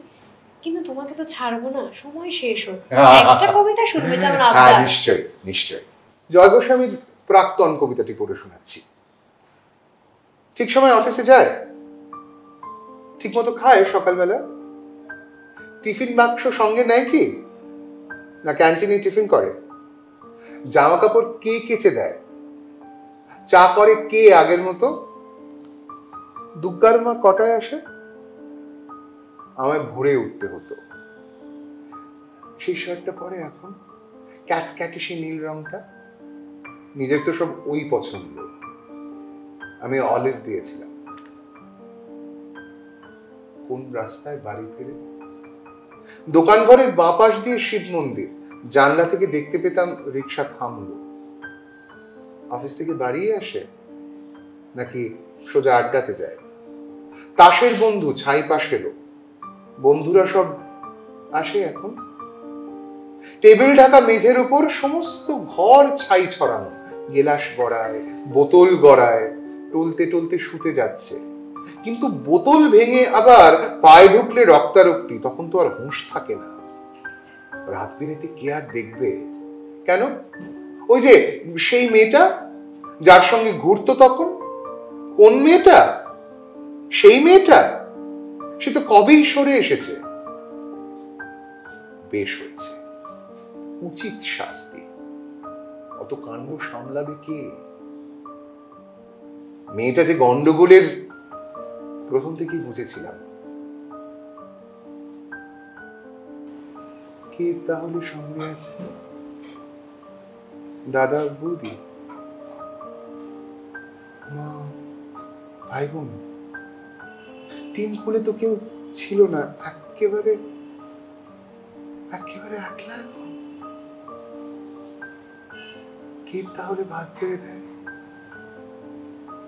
কিন্তু তোমাকে তো ছাড়বো না। সময় শেষ হোক। [laughs] একটা কবিতা শুনবে যে আমার হ্যাঁ আবদার নিশ্চয়ই নিশ্চয়ই। জয় গোস্বামীর প্রাক্তন কবিতাটি পড়ে শোনাচ্ছি। ঠিক সময় অফিসে যায়? ঠিক মতো খায় সকালবেলা? টিফিন বাক্স সঙ্গে নেয় কি? না ক্যান্টিনে টিফিন করে? জামা কাপড় কে কেচে দেয়? চা করে কে আগের মতো? দুগ্গার মা কটায় আসে? আমায় ভরে উঠতে হতো। সেই শার্টটা পরে এখন? ক্যাট ক্যাটে সেই নীল রংটা? নিজের তো সব ওই পছন্দ। আমি অলিভ দিয়েছিলাম। কোন রাস্তায় বাড়ি ফিরে? দোকান ঘরের বাঁ দিয়ে শিব মন্দির, জানলা থেকে দেখতে পেতাম রিক্সা থামলো। অফিস থেকে বাড়ি আসে নাকি সোজা আড্ডাতে যায়? তাসের বন্ধু ছাই পাশ এলো বন্ধুরা সব আসে এখন? টেবিল ঢাকা মেঝের উপর সমস্ত ঘর ছাই ছড়ানো। গেলাস গড়ায়, বোতল গড়ায়, টলতে টলতে শুতে যাচ্ছে। কিন্তু বোতল ভেঙে আবার পায়ে ঢুকলে রক্তারক্তি, তখন তো আর হুঁশ থাকে না। রাত বিরেতে কে আর দেখবে? কেন? ওই যে সেই মেয়েটা যার সঙ্গে ঘুরতো তখন? কোন মেয়েটা? সেই মেয়েটা? সে তো কবেই সরে এসেছে। বেশ হয়েছে। উচিত শাস্তি। অত কাণ্ড সামলাবে কে? মেয়েটা যে গন্ডগোলের প্রথম থেকেই বুঝেছিলাম। কে তাহলে সঙ্গে আছে? দাদা, বৌদি? মা ভাই বোন তিন কুলে তো কেউ ছিল না, একেবারে একেবারে একলা কে তাহলে ভাত পেরে দেয়?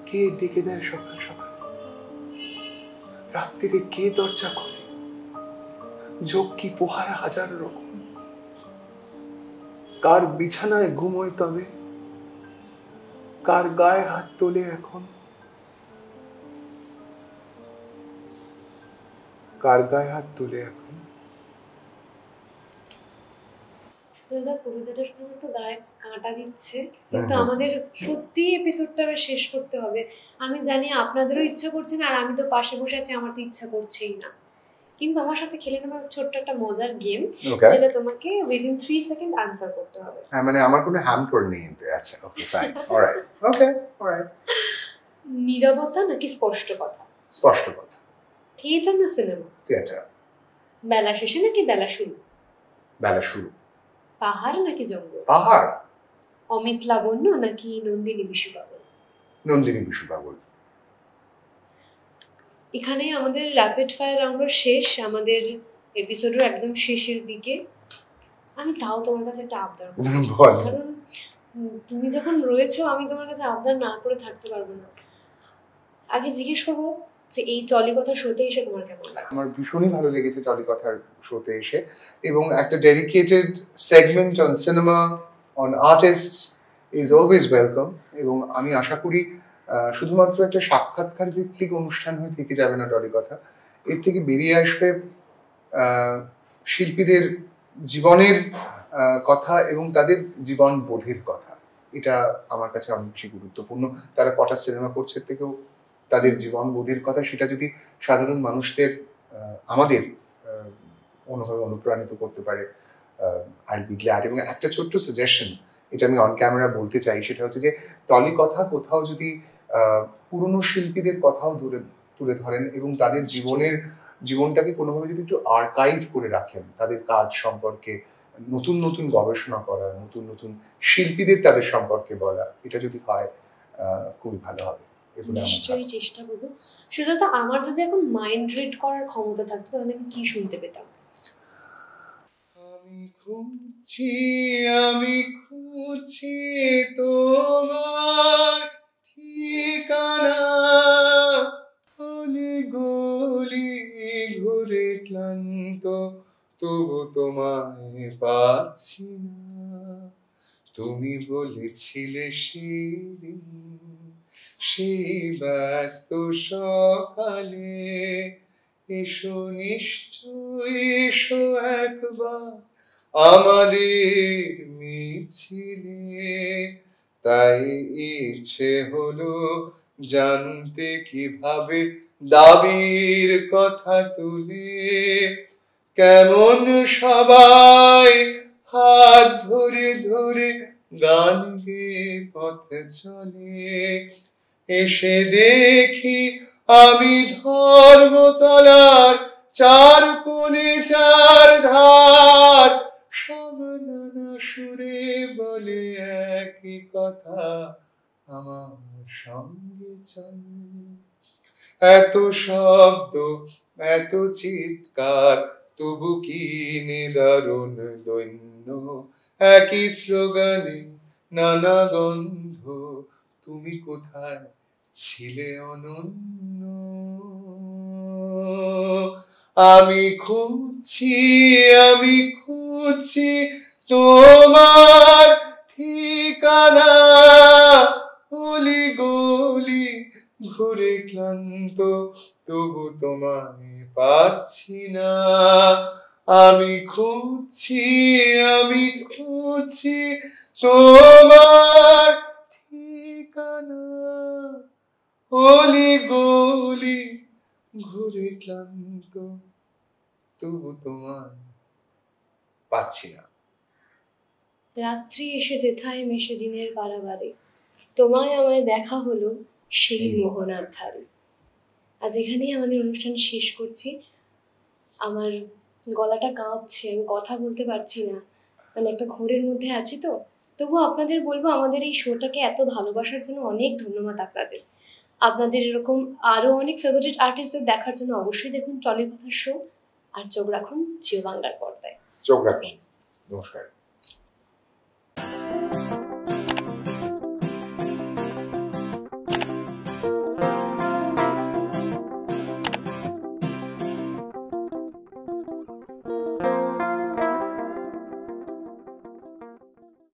কে ডেকে দেয় সকাল সকাল? রাত্রিরে কে দরজা খোলে? যোগ কি পোহায় হাজার রকম? কার বিছানায় ঘুমোয় তবে? কার গায়ে হাত তোলে এখন? কার গায়ে হাত তোলে এখন? কবিতাটা গায়ে কাঁটা দিচ্ছে হ্যাঁ, কিন্তু আমাদের সত্যি এপিসোডটা আবার শেষ করতে হবে। আমি জানি আপনাদেরও ইচ্ছা করছে না আর আমি তো পাশে বসে আছি আমার তো ইচ্ছা করছেই না। কিন্তু আমার সাথে খেলে নেবার ছোট্ট একটা মজার গেম যেটা তোমাকে উইদিন থ্রি সেকেন্ড আনসার করতে হবে। হ্যাঁ মানে আমার কোনো হ্যাম্পার নেই এতে। আচ্ছা okay fine alright okay alright নীরবতা নাকি স্পষ্ট কথা স্পষ্ট কথা থিয়েটার না সিনেমা থিয়েটার বেলা শেষে নাকি বেলা শুরু? বেলা শুরু। পাহাড় নাকি জঙ্গল? পাহাড়। অমিত লাবণ্য নাকি নন্দিনী বিশুবাবু নন্দিনী বিশু পাগল। এখানে আমাদের র্যাপিড ফায়ার রাউন্ডও শেষ আমাদের এপিসোডও একদম শেষের দিকে। আমি তাও তোমার কাছে একটা আবদার। [laughs] কারণ তুমি যখন রয়েছো আমি তোমার কাছে আবদার না করে থাকতে পারব না। আগে জিজ্ঞেস করব যে এই টলি কথা শোতে এসে তোমার কেমন আমার ভীষণই ভালো লেগেছে টলি কথার শোতে এসে এবং একটা dedicated segment on cinema on artist is always welcome এবং আমি আশা করি শুধুমাত্র একটা সাক্ষাৎকার ভিত্তিক অনুষ্ঠান হয়ে থেকে যাবে না কথা। এর থেকে বেরিয়ে আসবে শিল্পীদের জীবনের কথা এবং তাদের জীবন বোধের কথা। এটা আমার কাছে অনেক বেশি গুরুত্বপূর্ণ। তারা কটা সিনেমা করছে থেকেও তাদের জীবন বোধের কথা সেটা যদি সাধারণ মানুষদের আমাদের আহ, অনুভবে অনুপ্রাণিত করতে পারে আই বি গ্ল্যাড এবং একটা ছোট্ট সাজেশন এটা আমি অন ক্যামেরা বলতে চাই সেটা হচ্ছে যে টলি কথা কোথাও যদি পুরনো শিল্পীদের কথাও তুলে তুলে ধরেন এবং তাদের জীবনের জীবনটাকে কোনোভাবে যদি একটু আর্কাইভ করে রাখেন তাদের কাজ সম্পর্কে নতুন নতুন গবেষণা করা নতুন নতুন শিল্পীদের তাদের সম্পর্কে বলা এটা যদি হয় খুবই ভালো হবে। নিশ্চয়ই চেষ্টা করব। সুজাতা আমার যদি এখন মাইন্ড রিড করার ক্ষমতা থাকতো তাহলে আমি কি শুনতে পেতাম? আমি খুঁজছি আমি খুঁজছি তোমার ঠিকানা। অলি গলি ঘুরে ক্লান্ত তবু তোমায় পাচ্ছি না। তুমি বলেছিলে সেদিন সেই ব্যস্ত সকালে এসো নিশ্চয়, এসো একবার আমাদের মিছিলে। তাই ইচ্ছে হলো জানতে কীভাবে দাবির কথা তুলে। কেমন সবাই হাত ধরে ধরে গান গেয়ে পথ চলে, এসে দেখি আমি ধর্মতলার চার কোণে চার ধার। সব নানা সুরে বলে একই কথা, আমার সঙ্গে চল। এত শব্দ, এত চিৎকার, তবু কি নিদারুণ দৈন্য? একই স্লোগানে নানা গন্ধ। তুমি কোথায় ছিলে অনন্য? আমি খুঁজছি আমি খুঁজছি তোমার ঠিকানা। অলি গলি ঘুরে ক্লান্ত, তবু তোমায় পাচ্ছি না। আমি খুঁজছি আমি খুঁজছি তোমার ঠিকানা। অলি গলি ঘুরে ক্লান্ত তবু তোমার পাচ্ছি না। রাত্রি এসে যেথায় মিশে দিনের বাড়াবাড়ি তোমায় আমায় দেখা হলো সেই মোহনার ধারে। আজ এখানেই আমাদের অনুষ্ঠান শেষ করছি। আমার গলাটা কাঁপছে, আমি কথা বলতে পারছি না। মানে একটা ঘোরের মধ্যে আছি তো। তবু আপনাদের বলব, আমাদের এই শোটাকে এত ভালোবাসার জন্য অনেক ধন্যবাদ আপনাদের। আপনাদের এরকম আরও অনেক ফেভারিট আর্টিস্টদের দেখার জন্য অবশ্যই দেখুন টলি শো আর চোখ রাখুন জিও বাংলার পর্দায়। চোখ রাখুন। নমস্কার।